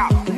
top.